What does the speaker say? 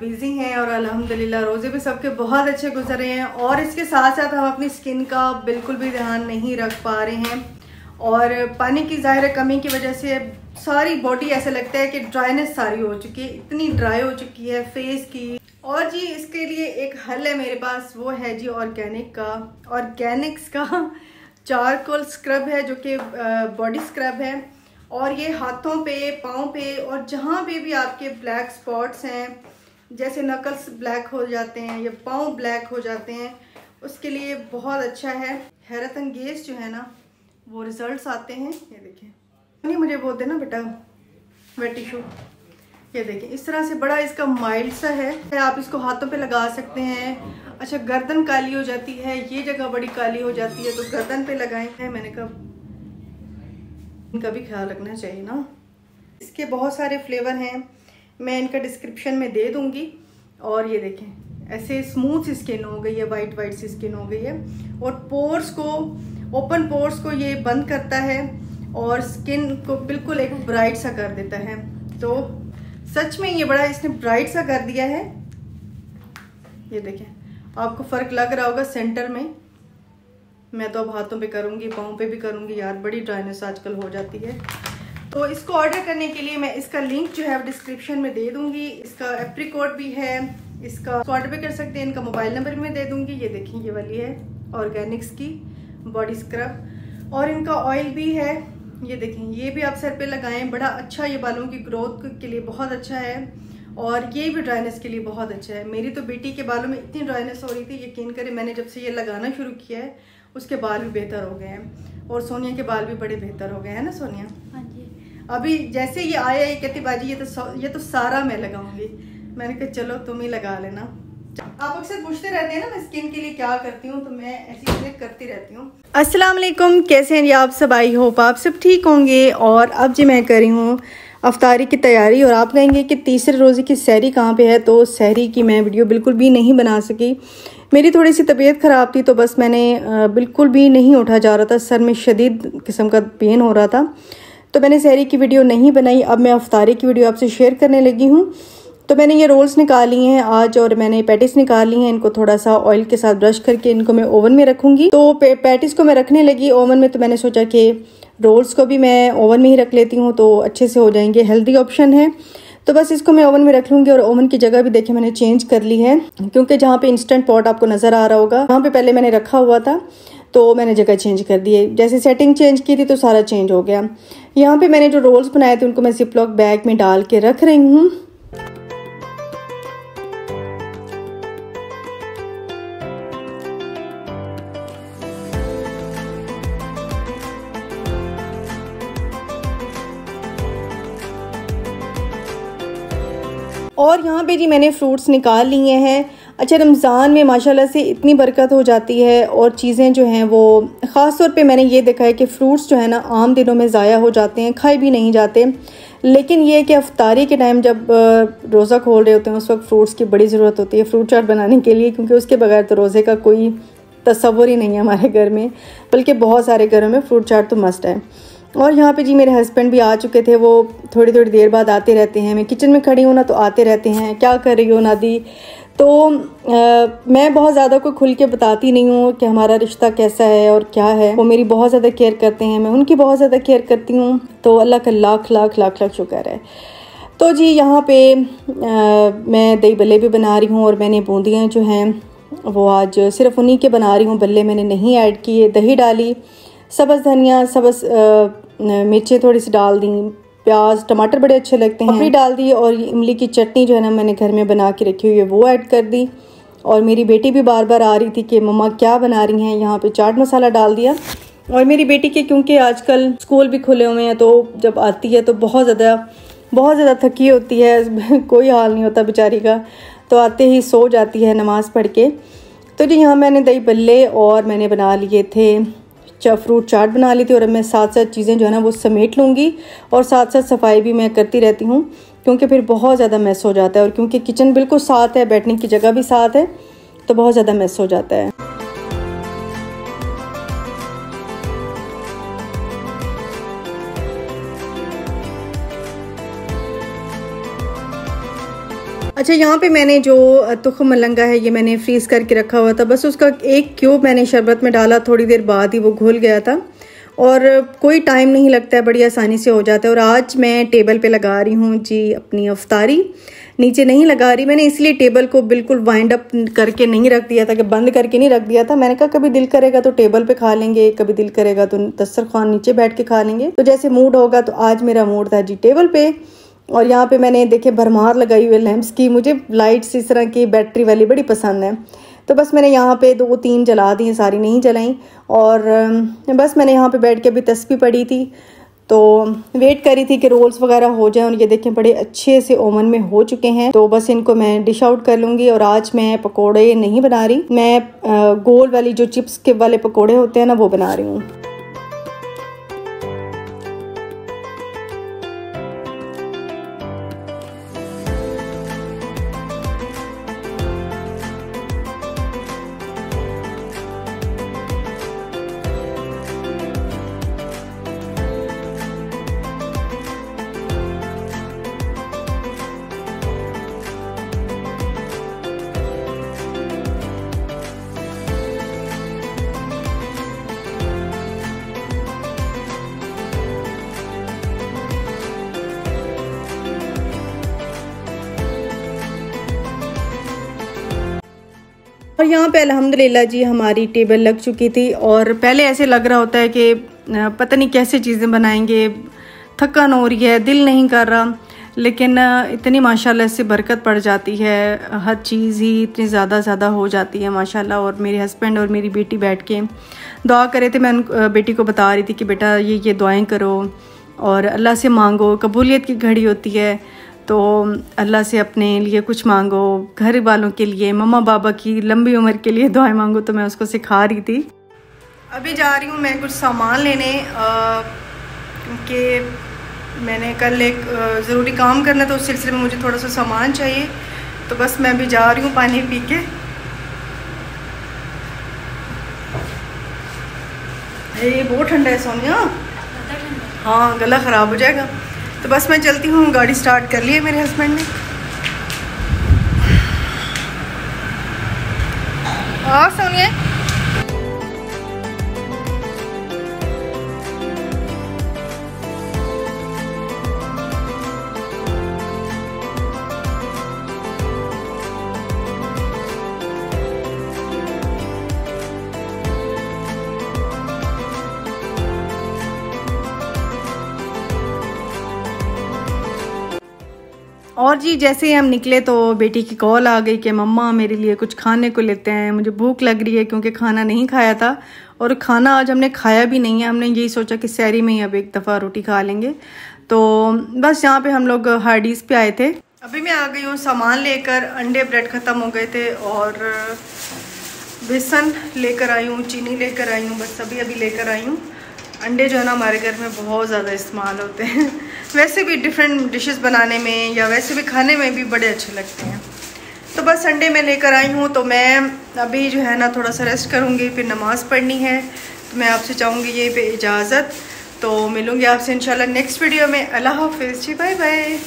Busy हैं और अल्हम्दुलिल्लाह, रोज़े भी सबके बहुत अच्छे गुजरे हैं और इसके साथ साथ हम अपनी स्किन का बिल्कुल भी ध्यान नहीं रख पा रहे हैं और पानी की ज़ाहिर कमी की वजह से सारी बॉडी ऐसे लगता है कि ड्राइनेस सारी हो चुकी है, इतनी ड्राई हो चुकी है फेस की। और जी, इसके लिए एक हल है मेरे पास, वो है जी ऑर्गेनिक का। ऑर्गेनिक्स का चारकोल स्क्रब है जो कि बॉडी स्क्रब है। और ये हाथों पे, पाँव पे और जहाँ पे भी आपके ब्लैक स्पॉट्स हैं जैसे नकल्स ब्लैक हो जाते हैं या पाँव ब्लैक हो जाते हैं, उसके लिए बहुत अच्छा है। हैरत अंगेज जो है ना, वो रिजल्ट्स आते हैं। ये देखिए। नहीं, मुझे वो देना बेटा वेट टिशू ये देखिए, इस तरह से बड़ा इसका माइल्ड सा है। आप इसको हाथों पे लगा सकते हैं। अच्छा गर्दन काली हो जाती है, ये जगह बड़ी काली हो जाती है तो गर्दन पे लगाए। हैं, मैंने कहा इनका भी ख्याल रखना चाहिए ना। इसके बहुत सारे फ्लेवर हैं। मैं इनका डिस्क्रिप्शन में दे दूँगी। और ये देखें, ऐसे स्मूथ स्किन हो गई है वाइट वाइट सी स्किन हो गई है। और पोर्स को ओपन पोर्स को ये बंद करता है और स्किन को बिल्कुल एक ब्राइट सा कर देता है। तो सच में ये बड़ा, इसने ब्राइट सा कर दिया है। ये देखें, आपको फ़र्क लग रहा होगा सेंटर में। मैं तो अब हाथों पे करूँगी, पाँव पे भी करूँगी, यार बड़ी ड्राइनेस आजकल हो जाती है। तो इसको ऑर्डर करने के लिए मैं इसका लिंक जो है डिस्क्रिप्शन में दे दूँगी। इसका एप्रीकोड भी है। इसका ऑर्डर भी कर सकते हैं। इनका मोबाइल नंबर भी मैं दे दूँगी। ये देखिए, ये वाली है ऑर्गेनिक्स की बॉडी स्क्रब और इनका ऑयल भी है। ये देखें, ये भी आप सर पे लगाएँ। बड़ा अच्छा ये बालों की ग्रोथ के लिए बहुत अच्छा है। और ये भी ड्राइनेस के लिए बहुत अच्छा है। मेरी तो बेटी के बालों में इतनी ड्राइनेस हो रही थी, यकीन करें, मैंने जब से ये लगाना शुरू किया है, उसके बाल भी बेहतर हो गए हैं। और सोनिया के बाल भी बड़े बेहतर हो गए हैं ना, सोनिया? हाँ जी। अभी जैसे ये आया, ये कहती, बाजी, ये तो ये तो सारा मैं लगाऊँगी। मैंने कहा, चलो, तुम ही लगा लेना। आप अक्सर पूछते रहते हैं ना, मैं स्किन के लिए क्या करती हूँ? तो मैं ऐसी चीज़ें करती रहती हूँ। अस्सलाम वालेकुम कैसे हैं आप सब? आई होप आप सब ठीक होंगे। और अब जी मैं कर हूँ अफ्तारी की तैयारी। और आप कहेंगे कि तीसरे रोज़े की सहरी कहाँ पे है? तो सहरी की मैं वीडियो बिल्कुल भी नहीं बना सकी। मेरी थोड़ी सी तबीयत ख़राब थी तो बस मैंने बिल्कुल भी नहीं उठा जा रहा था। सर में शदीद किस्म का पेन हो रहा था। तो मैंने सहरी की वीडियो नहीं बनाई, अब मैं अफ्तारी की वीडियो आपसे शेयर करने लगी हूँ। तो मैंने ये रोल्स निकाल लिए हैं आज और मैंने पैटिस निकाल ली हैं, इनको थोड़ा सा ऑयल के साथ ब्रश करके इनको मैं ओवन में रखूँगी। तो पैटिस को मैं रखने लगी ओवन में तो मैंने सोचा कि रोल्स को भी मैं ओवन में ही रख लेती हूँ तो अच्छे से हो जाएँगे हेल्दी ऑप्शन है। तो बस इसको मैं ओवन में रख लूँगी और ओवन की जगह भी देखिए मैंने चेंज कर ली है, क्योंकि जहाँ पे इंस्टेंट पॉट आपको नज़र आ रहा होगा, वहाँ पे पहले मैंने रखा हुआ था। तो मैंने जगह चेंज कर दी है। जैसे सेटिंग चेंज की थी तो सारा चेंज हो गया। यहाँ पे मैंने जो रोल्स बनाए थे उनको मैं सिपलॉक बैग में डाल के रख रही हूँ। और यहाँ पे जी मैंने फ्रूट्स निकाल लिए हैं। अच्छा रमज़ान में माशाल्लाह से इतनी बरकत हो जाती है और चीज़ें जो हैं वो ख़ास तौर पे मैंने ये देखा है कि फ़्रूट्स जो है ना, आम दिनों में ज़ाया हो जाते हैं, खाए भी नहीं जाते। लेकिन ये कि अफ्तारी के टाइम जब रोज़ा खोल रहे होते हैं, उस वक्त फ़्रूट्स की बड़ी ज़रूरत होती है फ्रूट चाट बनाने के लिए, क्योंकि उसके बगैर तो रोज़े का कोई तस्वुर ही नहीं है हमारे घर में, बल्कि बहुत सारे घरों में फ्रूट चाट तो मस्ट है। और यहाँ पे जी मेरे हस्बैंड भी आ चुके थे, वो थोड़ी थोड़ी देर बाद आते रहते हैं, मैं किचन में खड़ी हूँ ना तो आते रहते हैं, क्या कर रही हो नादी? तो आ, मैं बहुत ज़्यादा कोई खुल के बताती नहीं हूँ कि हमारा रिश्ता कैसा है और क्या है। वो मेरी बहुत ज़्यादा केयर करते हैं मैं उनकी बहुत ज़्यादा केयर करती हूँ। तो अल्लाह का लाख लाख लाख लाख शुक्र है। तो जी यहाँ पे आ, मैं दही बल्ले भी बना रही हूँ और मैंने बूंदियाँ जो हैं वो आज सिर्फ़ उन्हीं के बना रही हूँ। बल्ले मैंने नहीं ऐड किए दही डाली सब्ज़ धनिया सब्ज़ मिर्चें थोड़ी सी डाल दी प्याज टमाटर बड़े अच्छे लगते हैं। भी डाल दी और इमली की चटनी जो है ना मैंने घर में बना के रखी हुई है वो ऐड कर दी। और मेरी बेटी भी बार बार आ रही थी कि मम्मा क्या बना रही हैं? यहाँ पे चाट मसाला डाल दिया। और मेरी बेटी के क्योंकि आजकल स्कूल भी खुले हुए हैं तो जब आती है तो बहुत ज़्यादा बहुत ज़्यादा थकी होती है। कोई हाल नहीं होता बेचारी का। तो आते ही सो जाती है नमाज़ पढ़ के। तो जी यहाँ मैंने दही बल्ले और मैंने बना लिए थे। फ्रूट चाट बना ली थी और अब मैं साथ साथ चीज़ें जो है ना वो समेट लूँगी और साथ साथ सफ़ाई भी मैं करती रहती हूँ, क्योंकि फिर बहुत ज़्यादा मैस हो जाता है और क्योंकि किचन बिल्कुल साथ है, बैठने की जगह भी साथ है तो बहुत ज़्यादा मैस हो जाता है। अच्छा यहाँ पे मैंने जो तुख मलंगा है, ये मैंने फ्रीज़ करके रखा हुआ था। बस उसका एक क्यूब मैंने शरबत में डाला, थोड़ी देर बाद ही वो घुल गया था। और कोई टाइम नहीं लगता है, बड़ी आसानी से हो जाता है। और आज मैं टेबल पे लगा रही हूँ जी अपनी अफ्तारी। नीचे नहीं लगा रही, मैंने इसलिए टेबल को बिल्कुल वाइंड अप करके नहीं रख दिया था कि बंद करके नहीं रख दिया था। मैंने कहा, कभी दिल करेगा तो टेबल पे खा लेंगे, कभी दिल करेगा तो दस्तरखान नीचे बैठ के खा लेंगे। तो जैसे मूड होगा तो आज मेरा मूड था जी टेबल पे। और यहाँ पे मैंने देखे भरमार लगाई हुई लैम्प्स की। मुझे लाइट्स इस तरह की बैटरी वाली बड़ी पसंद है। तो बस मैंने यहाँ पे दो, तीन जला दी सारी नहीं जलाई। और बस मैंने यहाँ पे बैठ के अभी तस्वीर पड़ी थी। तो वेट करी थी कि रोल्स वगैरह हो जाएँ और ये देखें, बड़े अच्छे से ओवन में हो चुके हैं। तो बस इनको मैं डिश आउट कर लूँगी और आज मैं पकोड़े नहीं बना रही। मैं गोल वाली जो चिप्स के वाले पकोड़े होते हैं ना, वो बना रही हूँ। और यहाँ पे अल्हम्दुलिल्लाह जी, हमारी टेबल लग चुकी थी और पहले ऐसे लग रहा होता है कि पता नहीं कैसे चीज़ें बनाएँगे, थकान हो रही है, दिल नहीं कर रहा, लेकिन इतनी माशाल्लाह इससे बरकत पड़ जाती है, हर चीज़ ही इतनी ज़्यादा ज़्यादा हो जाती है माशाल्लाह और मेरे हस्बैंड और मेरी बेटी बैठ के दुआ करे थे, मैं उन बेटी को बता रही थी कि बेटा ये ये दुआएँ करो और अल्लाह से मांगो, कबूलियत की घड़ी होती है तो अल्लाह से अपने लिए कुछ मांगो घर वालों के लिए मम्मा बाबा की लंबी उम्र के लिए दुआएँ मांगो तो मैं उसको सिखा रही थी। अभी जा रही हूँ मैं कुछ सामान लेने क्योंकि मैंने कल एक ज़रूरी काम करना था उस सिलसिले में मुझे थोड़ा सा सामान चाहिए तो बस मैं अभी जा रही हूँ पानी पी के। ये बहुत ठंडा है सोनिया। हाँ गला ख़राब हो जाएगा। तो बस मैं चलती हूँ गाड़ी स्टार्ट कर ली है मेरे हस्बैंड ने। हाँ सोनिया। और जी, जैसे ही हम निकले तो बेटी की कॉल आ गई कि मम्मा, मेरे लिए कुछ खाने को लेते हैं। मुझे भूख लग रही है क्योंकि खाना नहीं खाया था। और खाना आज हमने खाया भी नहीं है। हमने यही सोचा कि सैरी में ही अब एक दफ़ा रोटी खा लेंगे। तो बस यहाँ पे हम लोग हार्डीज़ पे आए थे। अभी मैं आ गई हूँ सामान लेकर। अंडे, ब्रेड ख़त्म हो गए थे और बेसन लेकर आई हूँ, चीनी लेकर आई हूँ। बस अभी अभी लेकर आई हूँ। अंडे जो है ना हमारे घर में बहुत ज़्यादा इस्तेमाल होते हैं। वैसे भी डिफरेंट डिशेस बनाने में या वैसे भी खाने में भी बड़े अच्छे लगते हैं। तो बस अंडे में लेकर आई हूँ तो मैं अभी जो है ना थोड़ा सा रेस्ट करूँगी, फिर नमाज़ पढ़नी है। तो मैं आपसे चाहूँगी ये पे इजाज़त। तो मिलूँगी आपसे इंशाल्लाह नेक्स्ट वीडियो में। अल्लाह हाफिज़। जी बाय बाय